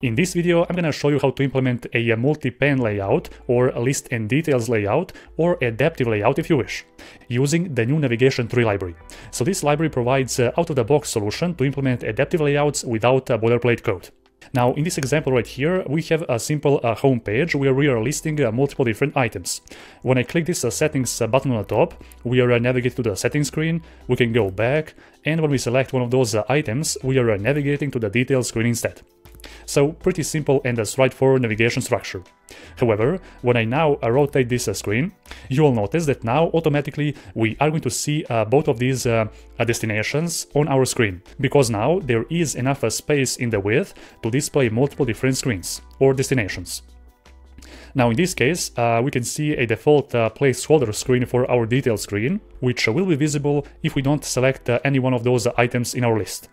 In this video, I'm gonna show you how to implement a multi-pane layout or a list and details layout or adaptive layout if you wish, using the new navigation 3 library. So this library provides an out-of-the-box solution to implement adaptive layouts without a boilerplate code. Now, in this example right here, we have a simple uh, home page where we are listing uh, multiple different items. When I click this uh, settings uh, button on the top, we are uh, navigating to the settings screen, we can go back, and when we select one of those uh, items, we are navigating to the details screen instead. So pretty simple and a straightforward navigation structure. However, when I now rotate this screen, you will notice that now automatically we are going to see uh, both of these uh, destinations on our screen, because now there is enough uh, space in the width to display multiple different screens or destinations. Now in this case, uh, we can see a default uh, placeholder screen for our detail screen, which will be visible if we don't select uh, any one of those items in our list.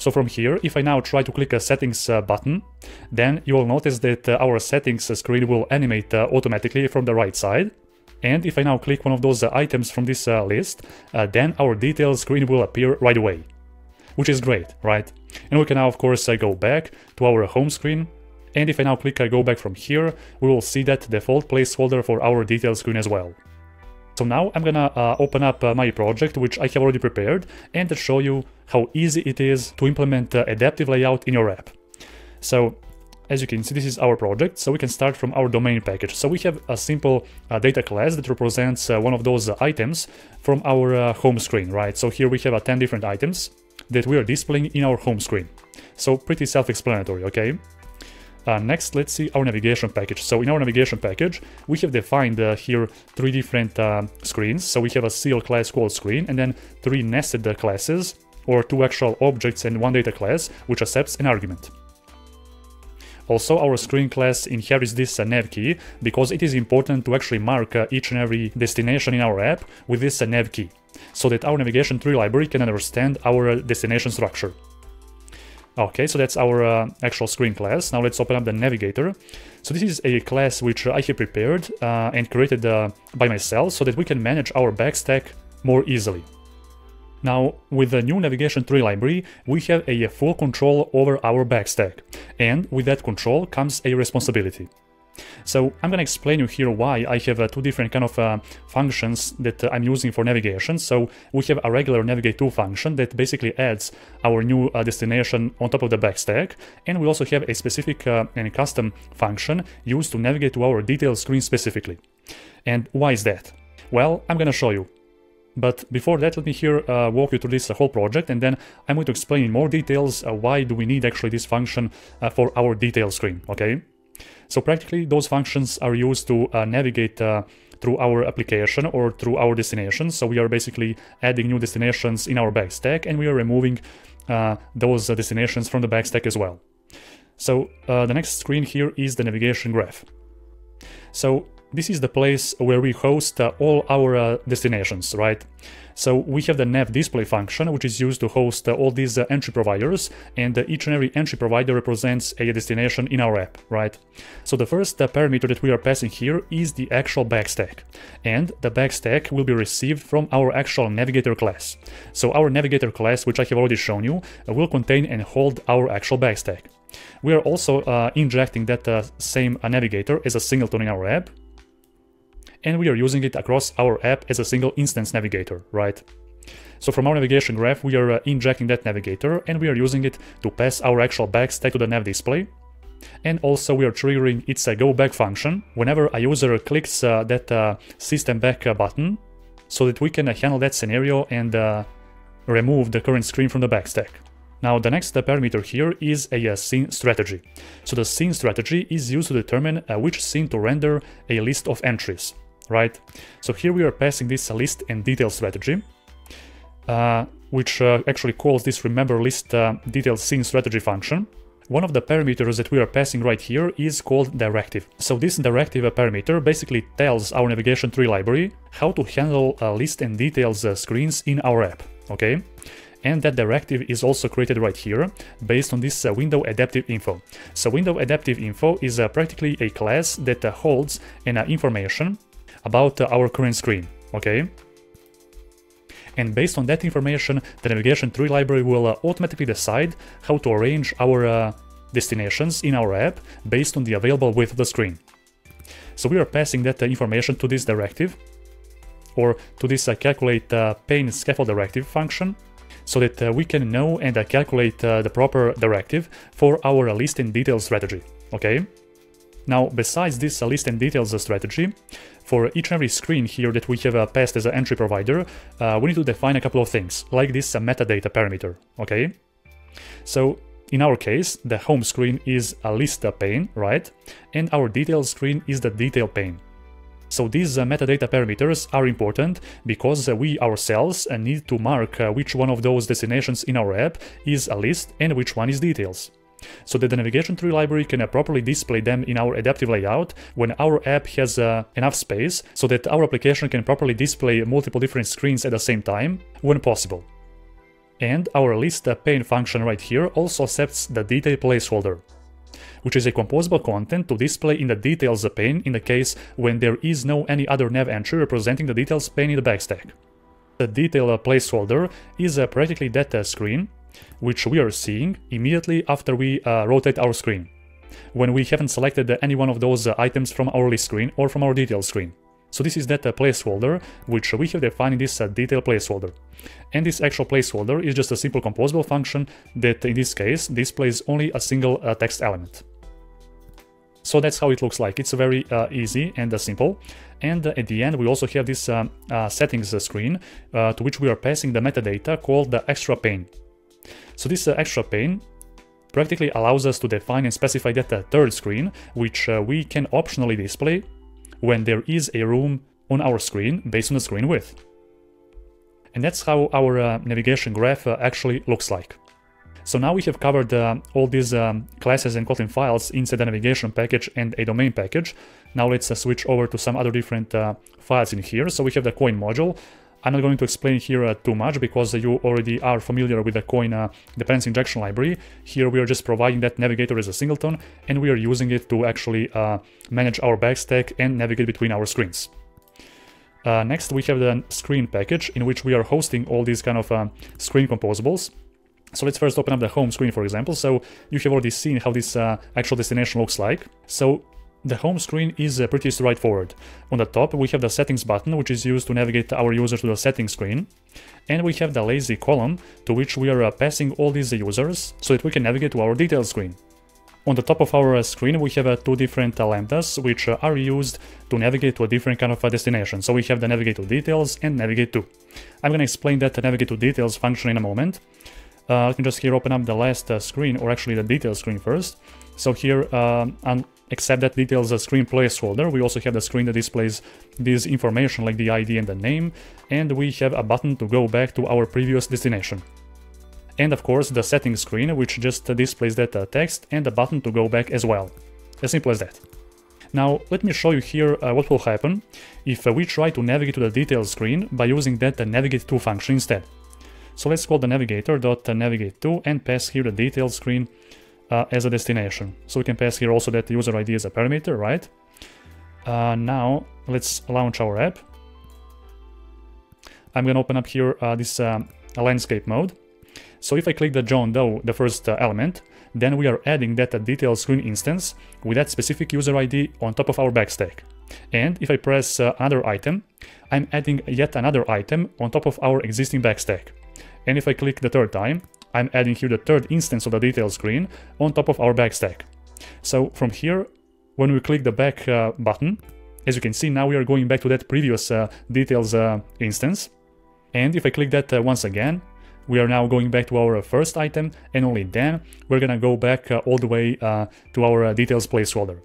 So from here, if I now try to click a settings uh, button, then you will notice that uh, our settings screen will animate uh, automatically from the right side. And if I now click one of those uh, items from this uh, list, uh, then our details screen will appear right away. Which is great, right? And we can now of course go back to our home screen. And if I now click go back from here, we will see that default placeholder for our details screen as well. So now I'm gonna uh, open up uh, my project, which I have already prepared, and show you how easy it is to implement uh, adaptive layout in your app. So as you can see, this is our project, so we can start from our domain package. So we have a simple uh, data class that represents uh, one of those uh, items from our home screen, right? So here we have 10 different items that we are displaying in our home screen. So pretty self-explanatory, okay? Uh, next, let's see our navigation package. So in our navigation package, we have defined uh, here three different uh, screens. So we have a sealed class called screen and then three nested classes or two actual objects and one data class, which accepts an argument. Also, our screen class inherits this uh, nav key because it is important to actually mark uh, each and every destination in our app with this uh, nav key, so that our navigation 3 library can understand our destination structure. Okay, so that's our uh, actual screen class. Now let's open up the navigator. So this is a class which I have prepared uh, and created uh, by myself so that we can manage our backstack more easily. Now, with the new navigation 3 library, we have a full control over our backstack, and with that control comes a responsibility. So I'm gonna explain you here why I have uh, two different kind of uh, functions that uh, I'm using for navigation. So we have a regular navigate to function that basically adds our new uh, destination on top of the backstack, and we also have a specific uh, and custom function used to navigate to our detail screen specifically. And why is that? Well, I'm gonna show you. But before that, let me here uh, walk you through this uh, whole project and then I'm going to explain in more details uh, why do we need actually this function for our detail screen, okay? So practically those functions are used to uh, navigate uh, through our application or through our destinations. So we are basically adding new destinations in our backstack and we are removing uh, those destinations from the backstack as well. So uh, the next screen here is the navigation graph. So this is the place where we host uh, all our uh, destinations, right? So we have the nav display function, which is used to host uh, all these uh, entry providers, and uh, each and every entry provider represents a destination in our app, right? So the first uh, parameter that we are passing here is the actual backstack, and the backstack will be received from our actual navigator class. So our navigator class, which I have already shown you, will contain and hold our actual backstack. We are also injecting that same navigator as a singleton in our app, and we are using it across our app as a single instance navigator, right? So from our navigation graph, we are uh, injecting that navigator and we are using it to pass our actual backstack to the nav display. And also we are triggering its uh, go back function whenever a user clicks uh, that uh, system back uh, button so that we can handle that scenario and remove the current screen from the backstack. Now the next parameter here is a, a, scene strategy. So the scene strategy is used to determine which scene to render a list of entries right? So here we are passing this list and detail strategy, uh, which uh, actually calls this remember list uh, detail scene strategy function. One of the parameters that we are passing right here is called directive. So this directive parameter basically tells our navigation 3 library how to handle uh, list and details uh, screens in our app, okay? and that directive is also created right here based on this uh, window adaptive info. So window adaptive info is uh, practically a class that uh, holds an uh, information about our current screen, okay? And based on that information, the navigation 3 library will uh, automatically decide how to arrange our uh, destinations in our app based on the available width of the screen. So we are passing that uh, information to this directive or to this uh, calculate uh, pane scaffold directive function so that we can know and calculate the proper directive for our list and details strategy, okay? Now, besides this a list and details strategy, for each and every screen here that we have uh, passed as an entry provider, uh, we need to define a couple of things, like this uh, metadata parameter, okay? So in our case, the home screen is a list pane, right? And our details screen is the detail pane. So these uh, metadata parameters are important because uh, we ourselves uh, need to mark which one of those destinations in our app is a list and which one is details so that the navigation 3 library can properly display them in our adaptive layout when our app has uh, enough space so that our application can properly display multiple different screens at the same time when possible. And our list pane function right here also accepts the detail placeholder, which is a composable content to display in the details pane in the case when there is no any other nav entry representing the details pane in the backstack. The detail placeholder is uh, practically that uh, screen which we are seeing immediately after we uh, rotate our screen, when we haven't selected any one of those uh, items from our list screen or from our detail screen. So this is that uh, placeholder, which we have defined in this uh, detail placeholder. And this actual placeholder is just a simple composable function that in this case displays only a single text element. So that's how it looks like. It's very uh, easy and uh, simple. And uh, at the end, we also have this settings screen to which we are passing the metadata called the extra pane. So this uh, extra pane practically allows us to define and specify that uh, third screen, which uh, we can optionally display when there is a room on our screen based on the screen width. And that's how our uh, navigation graph uh, actually looks like. So now we have covered uh, all these um, classes and Kotlin files inside the navigation package and a domain package. Now let's uh, switch over to some other different files in here. So we have the Koin module, I'm not going to explain here uh, too much because you already are familiar with the Koin uh, dependency injection library. Here we are just providing that navigator as a singleton and we are using it to actually uh, manage our backstack and navigate between our screens. Uh, next we have the screen package in which we are hosting all these kind of uh, screen composables. So let's first open up the home screen, for example. So you have already seen how this uh, actual destination looks like. So the home screen is uh, pretty straightforward. On the top we have the settings button which is used to navigate our users to the settings screen and we have the lazy column to which we are uh, passing all these users so that we can navigate to our details screen. On the top of our uh, screen we have uh, two different uh, lambdas which uh, are used to navigate to a different kind of a destination. So we have the navigate to details and navigate to. I'm gonna explain that navigate to details function in a moment. I can just here open up the last screen or actually the details screen first. So here um, except that details a screen placeholder. We also have the screen that displays this information like the ID and the name, and we have a button to go back to our previous destination. And of course the settings screen, which just displays that uh, text and a button to go back as well. As simple as that. Now let me show you here uh, what will happen if uh, we try to navigate to the details screen by using that uh, navigate to function instead. So let's call the navigator.navigate to and pass here the details screen uh, as a destination. So we can pass here also that the user ID is a parameter, right? Uh, now let's launch our app. I'm gonna open up here uh, this um, landscape mode. So if I click the John Doe, the first uh, element, then we are adding that uh, detail screen instance with that specific user ID on top of our backstack. And if I press uh, another item, I'm adding yet another item on top of our existing backstack. And if I click the third time, I'm adding here the third instance of the detail screen on top of our backstack. So from here, when we click the back uh, button, as you can see now we are going back to that previous uh, details uh, instance. And if I click that uh, once again, we are now going back to our first item and only then we're gonna go back uh, all the way uh, to our details placeholder.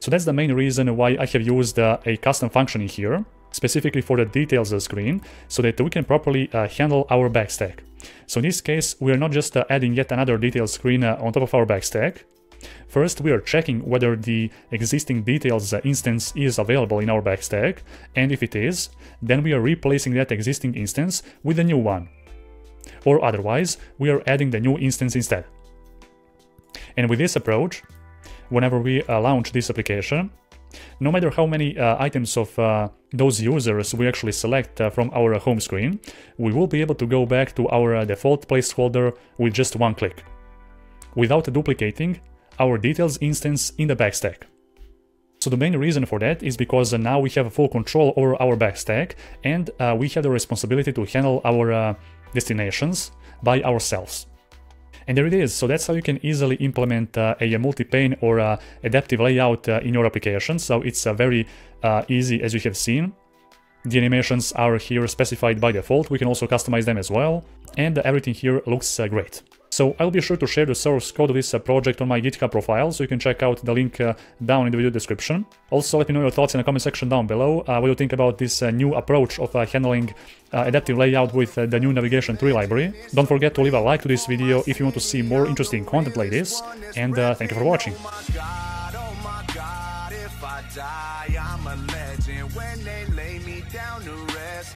So that's the main reason why I have used a custom function in here, specifically for the details screen, so that we can properly handle our backstack. So in this case, we are not just uh, adding yet another detail screen uh, on top of our backstack. First, we are checking whether the existing details uh, instance is available in our backstack, and if it is, then we are replacing that existing instance with a new one. Or otherwise, we are adding the new instance instead. And with this approach, whenever we uh, launch this application, no matter how many uh, items of uh, those users we actually select uh, from our home screen, we will be able to go back to our uh, default placeholder with just one click. without duplicating our details instance in the backstack. So the main reason for that is because now we have full control over our backstack and uh, we have the responsibility to handle our uh, destinations by ourselves. And there it is. So that's how you can easily implement uh, a multi-pane or adaptive layout uh, in your application. So it's uh, very uh, easy as you have seen. The animations are here specified by default. We can also customize them as well. And everything here looks uh, great. So I'll be sure to share the source code of this uh, project on my GitHub profile, so you can check out the link uh, down in the video description. Also, let me know your thoughts in the comment section down below. Uh, what you think about this new approach of handling adaptive layout with the new navigation 3 library. Don't forget to leave a like to this video if you want to see more interesting content like this, and thank you for watching.